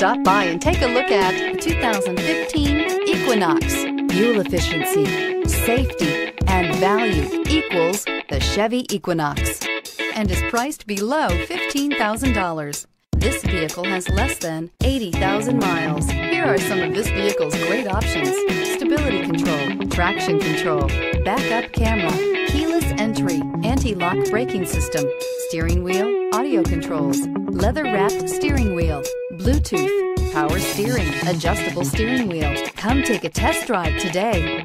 Stop by and take a look at the 2015 Equinox. Fuel efficiency, safety, and value equals the Chevy Equinox and is priced below $15,000. This vehicle has less than 80,000 miles. Here are some of this vehicle's great options. Stability control, traction control, backup camera, keyless entry, anti-lock braking system, steering wheel, audio controls, leather-wrapped steering wheel, Bluetooth, power steering, adjustable steering wheel. Come take a test drive today.